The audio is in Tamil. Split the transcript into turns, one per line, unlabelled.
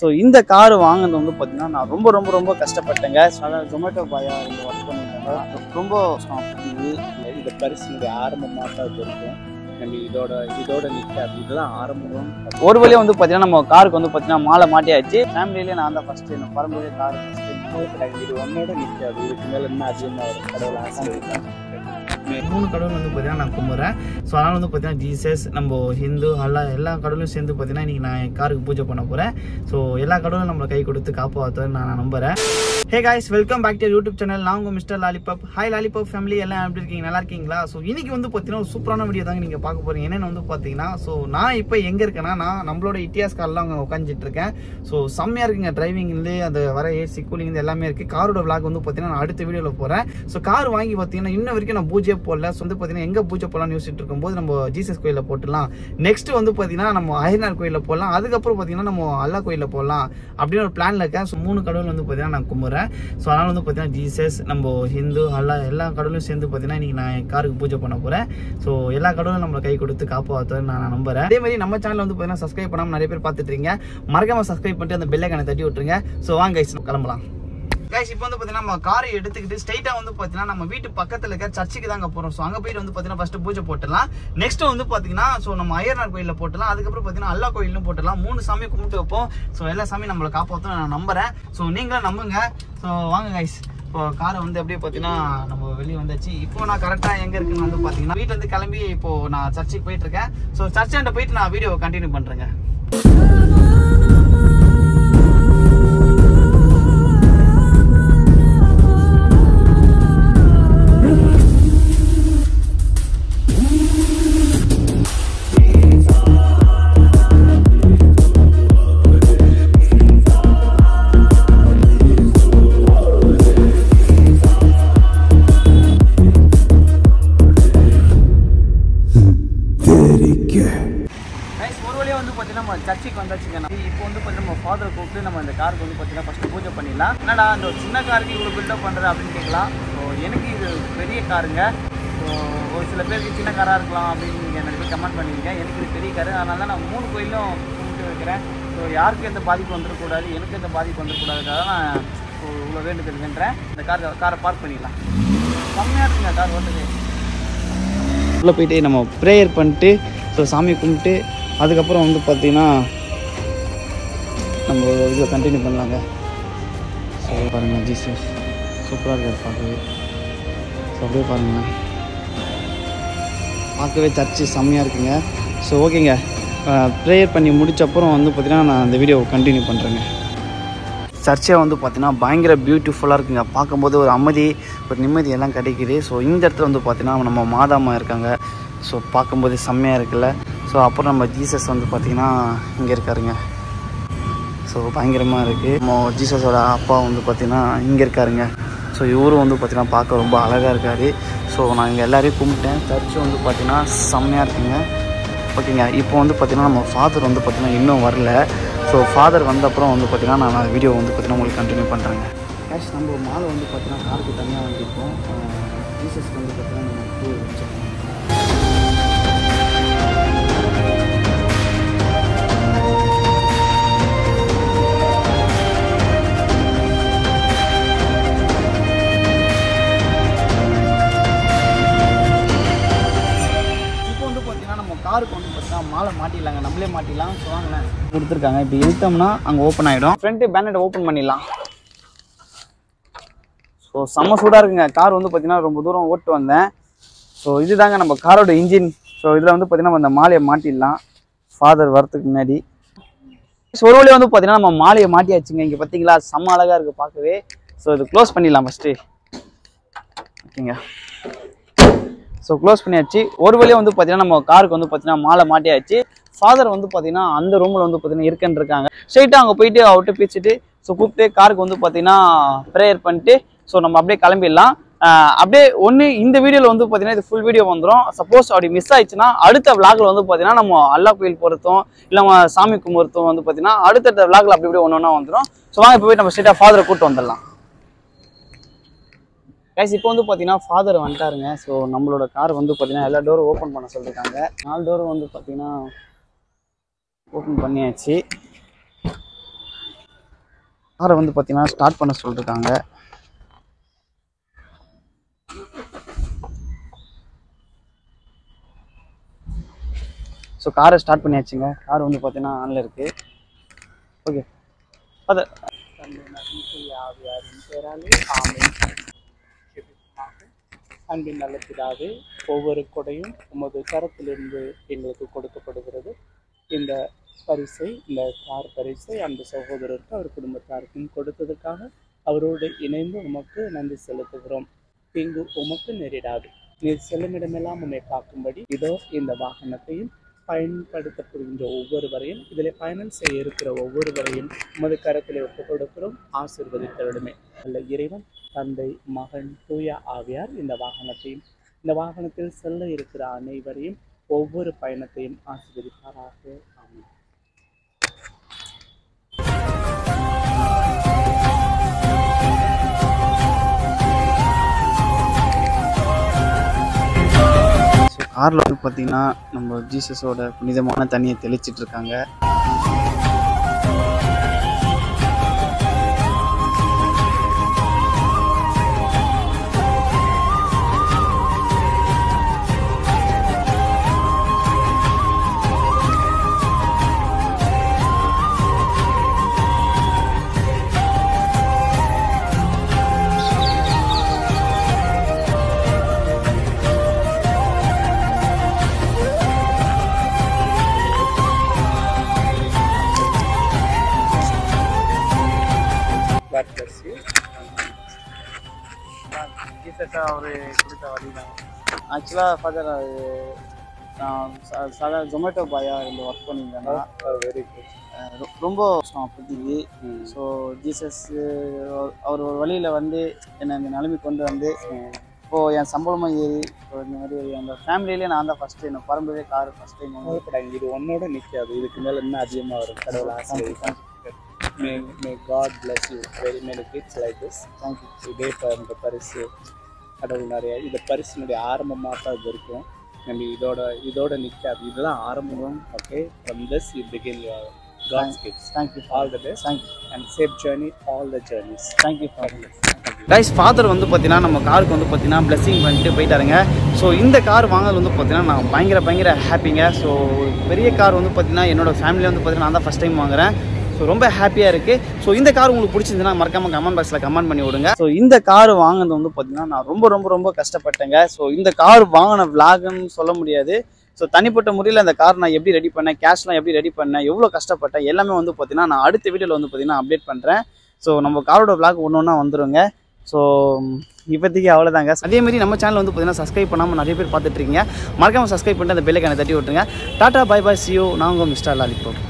ஸோ இந்த கார் வாங்கினது வந்து பார்த்தீங்கன்னா நான் ரொம்ப ரொம்ப ரொம்ப கஷ்டப்பட்டேங்க சாதாரண ஜொமேட்டோ பாயா வந்து ஒர்க் பண்ணியிருக்காங்க ரொம்ப இது இந்த பரிசு இந்த ஆரம்பமாக தான் இருக்கும் நம்ம இதோட இதோட நிற்க அப்படின்லாம் ஆரம்பம் ஒரு வழியாக வந்து பார்த்தீங்கன்னா நம்ம காருக்கு வந்து பார்த்தீங்கன்னா மாலை மாட்டியாச்சு ஃபேமிலியிலே நான் தான் ஃபஸ்ட்டு என்ன பரம்பரையே கார் ஃபஸ்ட்டு இது ஒன்னோட நிற்காது இதுக்கு மேலே இன்னும் அதிகமாக வரும் கடவுள் ஆசை மூணு கடவுள் வந்து பார்த்தீங்கன்னா நான் கும்பிட்றேன் ஸோ அதனால் வந்து பார்த்தீங்கன்னா ஜீசஸ் நம்ம ஹிந்து எல்லா எல்லா கடவுளும் சேர்ந்து பார்த்தீங்கன்னா இன்றைக்கி நான் என் காருக்கு பூஜை பண்ண போகிறேன் ஸோ எல்லா கடவுளும் நம்மளை கை கொடுத்து காப்பாற்றுன்னு நான் நம்புகிறேன் hey guys welcome back to YouTube channel நான் உங்கள் mister lollipop hi lollipop family எல்லாம் எப்படி இருக்கீங்க நல்லா இருக்கீங்களா ஸோ இன்றைக்கி வந்து பார்த்தீங்கன்னா ஒரு சூப்பரான வீடியோ தாங்க நீங்கள் பார்க்க போகிறீங்க என்னென்ன வந்து பார்த்தீங்கன்னா ஸோ நான் இப்போ எங்கே இருக்கேன்னா நான் நம்மளோட இட்டியாஸ் காலில் அங்கே உட்காந்துட்டு இருக்கேன் ஸோ செம்மையாக இருக்குங்க டிரைவிங்லேருந்து அந்த வர ஏசி கூலிங் எல்லாமே இருக்குது காரோட விளாக் வந்து பார்த்தீங்கன்னா நான் அடுத்த வீடியோவில் போகிறேன் ஸோ கார் வாங்கி பார்த்தீங்கன்னா இன்ன வரைக்கும் நான் பூஜை பூஜை போடல வந்து பார்த்தீங்கன்னா எங்கே பூஜை போடலாம்னு யோசிச்சுட்டு இருக்கும்போது நம்ம ஜீசஸ் கோயிலில் போட்டுடலாம் நெக்ஸ்ட் வந்து பார்த்தீங்கன்னா நம்ம அயர்நாள் கோயிலில் போடலாம் அதுக்கப்புறம் பார்த்தீங்கன்னா நம்ம அல்லா கோயிலில் போடலாம் அப்படின்னு ஒரு பிளானில் இருக்கேன் ஸோ மூணு கடவுள் வந்து பார்த்தீங்கன்னா நான் கும்புறேன் ஸோ அதனால் வந்து பார்த்தீங்கன்னா ஜீசஸ் நம்ம ஹிந்து அல்லா எல்லா கடவுளும் சேர்ந்து பார்த்தீங்கன்னா இன்றைக்கி நான் காருக்கு பூஜை பண்ண போகிறேன் ஸோ எல்லா கடவுளும் நம்மளை கை கொடுத்து காப்பாற்றுவது நான் நம்புறேன் அதே மாதிரி நம்ம சேனல் வந்து பார்த்தீங்கன்னா சப்ஸ்கிரைப் பண்ணாமல் நிறைய பேர் பார்த்துட்டு இருக்கீங்க மறக்காமல் சப்ஸ்கிரைப் பண்ணிட்டு அந்த பெல்லைக்கான தட்டி விட்டுருங்க ஸோ வாங்க கிளம்பலாம் கைஸ் இப்போ வந்து பார்த்தீங்கன்னா நம்ம காரை எடுத்துக்கிட்டு ஸ்ட்ரைட்டாக வந்து பார்த்தீங்கன்னா நம்ம வீட்டு பக்கத்தில் இருக்க சர்ச்சுக்கு தாங்க போகிறோம் ஸோ அங்கே போயிட்டு வந்து பார்த்தீங்கன்னா ஃபஸ்ட்டு பூஜை போட்டுடலாம் நெக்ஸ்ட்டு வந்து பார்த்தீங்கன்னா ஸோ நம்ம அய்யனார் கோயிலில் போட்டலாம் அதுக்கப்புறம் பார்த்தீங்கன்னா அல்லா கோயிலும் போட்டலாம் மூணு சாமி கும்பிட்டு வைப்போம் ஸோ எல்லா சாமியும் நம்மளை காப்பாற்றும் நான் நம்புகிறேன் ஸோ நீங்களும் நம்புங்க ஸோ வாங்க கைஸ் இப்போ காரை வந்து அப்படியே பார்த்தீங்கன்னா நம்ம வெளியே வந்துச்சு இப்போ நான் கரெக்டாக எங்கே இருக்குன்னு வந்து பார்த்தீங்கன்னா வீட்டில் வந்து கிளம்பி இப்போது நான் சர்ச்சுக்கு போயிட்டுருக்கேன் ஸோ சர்ச்சாண்ட போயிட்டு நான் வீடியோ கண்டினியூ பண்ணுறேங்க அப்படின்லாம் என்னடா அந்த சின்ன காருக்கு இவ்வளோ பில்டப் பண்ணுறது அப்படின்னு கேட்கலாம் ஸோ எனக்கு இது பெரிய காருங்க ஸோ ஒரு சில பேருக்கு சின்ன காராக இருக்கலாம் அப்படின்னு நீங்கள் எனக்கு கமெண்ட் பண்ணியிருங்க எனக்கு இது பெரிய காரு அதனால தான் நான் மூணு கோயிலும் கும்பிட்டு வைக்கிறேன் ஸோ யாருக்கும் எந்த பாதிப்பு வந்துடக்கூடாது எனக்கு எந்த பாதிப்பு வந்துடக்கூடாதுக்காக நான் இவ்வளோ வேண்டுதல்கின்றேன் இந்த கார் காரை பார்க் பண்ணிடலாம் கம்மியாக இருக்குங்க கார் ஓட்டுது உள்ளே போயிட்டு நம்ம ப்ரேயர் பண்ணிட்டு ஸோ சாமி கும்பிட்டு அதுக்கப்புறம் வந்து பார்த்திங்கன்னா நம்ம இதில் கண்டினியூ பண்ணலாங்க பாருங்க ஜீசஸ் சூப்பராக இருக்கு பார்க்கவே அப்படியே பாருங்க பார்க்கவே சர்ச்சு செம்மையாக இருக்குங்க ஸோ ஓகேங்க ப்ரேயர் பண்ணி முடிச்சப்புறம் வந்து பார்த்திங்கன்னா நான் அந்த வீடியோவை கண்டினியூ பண்ணுறேங்க சர்ச்சே வந்து பார்த்தீங்கன்னா பயங்கர பியூட்டிஃபுல்லாக இருக்குங்க பார்க்கும்போது ஒரு அமைதி ஒரு நிம்மதி எல்லாம் கிடைக்குது ஸோ இந்த இடத்துல வந்து பார்த்தீங்கன்னா நம்ம மாதாமா இருக்காங்க ஸோ பார்க்கும்போது செம்மையாக இருக்குல்ல ஸோ அப்புறம் நம்ம ஜீசஸ் வந்து பார்த்திங்கன்னா இங்கே இருக்காருங்க ஸோ பயங்கரமாக இருக்குது நம்ம ஜீசஸோட அப்பா வந்து பார்த்திங்கன்னா இங்கே இருக்காருங்க ஸோ இவரும் வந்து பார்த்திங்கன்னா பார்க்க ரொம்ப அழகாக இருக்கார் ஸோ நான் இங்கே எல்லோரையும் கும்பிட்டேன் சர்ச்சு வந்து பார்த்திங்கன்னா செம்மையாக இருக்குங்க ஓகேங்க இப்போ வந்து பார்த்திங்கன்னா நம்ம ஃபாதர் வந்து பார்த்திங்கன்னா இன்னும் வரல ஸோ ஃபாதர் வந்த அப்புறம் வந்து பார்த்திங்கன்னா நான் வீடியோ வந்து பார்த்திங்கன்னா உங்களுக்கு கண்டினியூ பண்ணுறேங்க கேஷ் நம்ம மாலை வந்து பார்த்திங்கன்னா காருக்கு தனியாக வந்துருக்கோம் uh, ஜீசஸ்க்கு வந்து பார்த்திங்கன்னா நம்ம டூ வச்சுருக்கோம் மாலை மாட்டிடலாங்க நம்மளே மாட்டிடலாம் வாங்கினேன் கொடுத்துருக்காங்க இப்போ இழுத்தோம்னா அங்கே ஓப்பன் ஆகிடும் ஃப்ரண்ட்டு பேனட் ஓப்பன் பண்ணிடலாம் ஸோ செம்ம சூடாக இருக்குங்க கார் வந்து பார்த்திங்கன்னா ரொம்ப தூரம் ஓட்டு வந்தேன் ஸோ இது தாங்க நம்ம காரோட இன்ஜின் ஸோ இதில் வந்து பார்த்திங்கன்னா நம்ம அந்த மாலையை மாட்டிடலாம் ஃபாதர் வரத்துக்கு முன்னாடி ஸோ ஒரு வழியாக வந்து பார்த்திங்கன்னா நம்ம மாலையை மாட்டியாச்சுங்க இங்கே பார்த்தீங்களா செம்ம அழகாக இருக்குது பார்க்கவே ஸோ இது க்ளோஸ் பண்ணிடலாம் ஃபஸ்ட்டு ஓகேங்க ஸோ க்ளோஸ் பண்ணியாச்சு ஒரு வழியாக வந்து பார்த்தீங்கன்னா நம்ம காருக்கு வந்து பார்த்தீங்கன்னா மாலை மாட்டியாச்சு ஃபாதர் வந்து பார்த்தீங்கன்னா அந்த ரூமில் வந்து பார்த்தீங்கன்னா இருக்கேன்னு இருக்காங்க ஸ்ட்ரைட்டாக அங்கே போயிட்டு அவட்டு பிரிச்சுட்டு ஸோ கூப்பிட்டு காருக்கு வந்து பார்த்தீங்கன்னா ப்ரேயர் பண்ணிட்டு ஸோ நம்ம அப்படியே கிளம்பிடலாம் அப்படியே ஒன்று இந்த வீடியோவில் வந்து பார்த்தீங்கன்னா இது ஃபுல் வீடியோ வந்துடும் சப்போஸ் அப்படி மிஸ் ஆயிடுச்சுன்னா அடுத்த விளாகில் வந்து பார்த்தீங்கன்னா நம்ம அல்லா கோயில் பொருத்தம் இல்லை நம்ம சாமி கும்புறத்தும் வந்து பார்த்தீங்கன்னா அடுத்தடுத்த விளாகில் அப்படி இப்படி ஒன்று ஒன்றா வந்துடும் ஸோ வாங்க இப்போ போய் நம்ம ஸ்ட்ரெயிட்டாக ஃபாதரை கூப்பிட்டு வந்துடலாம் கைஸ் இப்போ வந்து பார்த்தீங்கன்னா ஃபாதர் வந்துட்டாருங்க ஸோ நம்மளோட கார் வந்து பார்த்தீங்கன்னா எல்லா டோரும் ஓப்பன் பண்ண சொல்லியிருக்காங்க நாலு டோரும் வந்து பார்த்தீங்கன்னா ஓப்பன் பண்ணியாச்சு காரை வந்து பார்த்தீங்கன்னா ஸ்டார்ட் பண்ண சொல்லியிருக்காங்க ஸோ காரை ஸ்டார்ட் பண்ணியாச்சுங்க கார் வந்து பார்த்தீங்கன்னா ஆனில் இருக்குது ஓகே அது அன்பின் நலத்திலாகவே ஒவ்வொரு கொடையும் உமது தரத்திலிருந்து எங்களுக்கு கொடுக்கப்படுகிறது இந்த பரிசை இந்த கார் பரிசை அந்த சகோதரருக்கு அவர் குடும்பத்தாருக்கும் கொடுத்ததுக்காக அவரோடு இணைந்து உமக்கு நன்றி செலுத்துகிறோம் இங்கு உமக்கு நேரிடாது நீர் செல்லும் இடமெல்லாம் உண்மை பார்க்கும்படி இதோ இந்த வாகனத்தையும் பயன்படுத்தப்படுகின்ற ஒவ்வொருவரையும் இதில் பயணம் செய்ய இருக்கிற ஒவ்வொருவரையும் உமது கரத்தில் ஒப்புக் கொடுக்கிறோம் ஆசிர்வதித்தவிடுமே அல்ல இறைவன் தந்தை மகன் தூய ஆவியார் இந்த வாகனத்தையும் இந்த வாகனத்தில் செல்ல இருக்கிற அனைவரையும் ஒவ்வொரு பயணத்தையும் ஆசிர்வதிப்பாராக ஆறில் வந்து பார்த்திங்கன்னா நம்ம ஜீசஸோட புனிதமான தண்ணியை தெளிச்சிட்ருக்காங்க அவர் கொடுத்த வழி தான் ஆக்சுவலாக ஃபாதர் அது நான் சாதா ஜொமேட்டோ பாயாக இருந்து ஒர்க் பண்ணியிருந்தேன் வெரி oh, oh, குட் ரொம்ப கஷ்டம் அப்போதைக்கு ஸோ ஜீசஸ் அவர் ஒரு வழியில் வந்து என்னை இந்த நிலைமை கொண்டு வந்து இப்போது என் சம்பளமாக ஏறி இப்போ இந்த மாதிரி எங்கள் ஃபேமிலியிலே நான் தான் ஃபஸ்ட் டைம் பரம்பரையே கார் ஃபஸ்ட் டைம் வாங்கப்படாங்க இது ஒன்னோட நிற்காது இதுக்கு மேலே இன்னும் அதிகமாக வரும் கடவுள் ஆசை may may God bless you very many kids like this thank you இதே பரிசு கடவுள் நிறையா இந்த பரிசினுடைய ஆரம்பமாக தான் இது இருக்கும் நம்ம இதோட இதோட நிற்காது இதெல்லாம் ஆரம்பம் okay from this it begin your God's gifts. Thank you. All the best. Thank you. And safe journey, all the journeys. Thank you for guys father வந்து பார்த்தீங்கன்னா நம்ம காருக்கு வந்து பார்த்தீங்கன்னா பிளெஸிங் பண்ணிட்டு போயிட்டாருங்க ஸோ இந்த கார் வாங்கினது வந்து பார்த்தீங்கன்னா நான் பயங்கர பயங்கர ஹாப்பிங்க ஸோ பெரிய கார் வந்து பார்த்தீங்கன்னா என்னோடய ஃபேமிலியில் வந்து பார்த்தீங்கன்னா நான் தான் ஃபஸ்ட் டைம் வாங்குறேன் ஸோ ரொம்ப ஹாப்பியாக இருக்குது ஸோ இந்த கார் உங்களுக்கு பிடிச்சிருந்துன்னா மறக்காமல் கமெண்ட் பாக்ஸில் கமெண்ட் பண்ணி விடுங்க ஸோ இந்த கார் வாங்கினது வந்து பார்த்திங்கன்னா நான் ரொம்ப ரொம்ப ரொம்ப கஷ்டப்பட்டேங்க ஸோ இந்த கார் வாங்கின விலாகுன்னு சொல்ல முடியாது ஸோ தனிப்பட்ட முறையில் அந்த கார் நான் எப்படி ரெடி பண்ணேன் கேஷ்லாம் எப்படி ரெடி பண்ணேன் எவ்வளோ கஷ்டப்பட்டேன் எல்லாமே வந்து பார்த்தீங்கன்னா நான் அடுத்த வீடியோவில் வந்து பார்த்தீங்கன்னா அப்டேட் பண்ணுறேன் ஸோ நம்ம காரோட விளாக் ஒன்று ஒன்றா வந்துடுங்க ஸோ இப்போதைக்கு அவ்வளோதாங்க அதேமாதிரி நம்ம சேனல் வந்து பார்த்தீங்கன்னா சஸ்கிரைப் பண்ணாமல் நிறைய பேர் பார்த்துட்ருக்கீங்க மறக்காமல் சஸ்கிரைப் பண்ணிட்டு அந்த பெல்லைக்கான தட்டி விட்டுருங்க டாட்டா பாய் பாய் சியோ நாங்கள் மிஸ்டர் லாலிப்போம்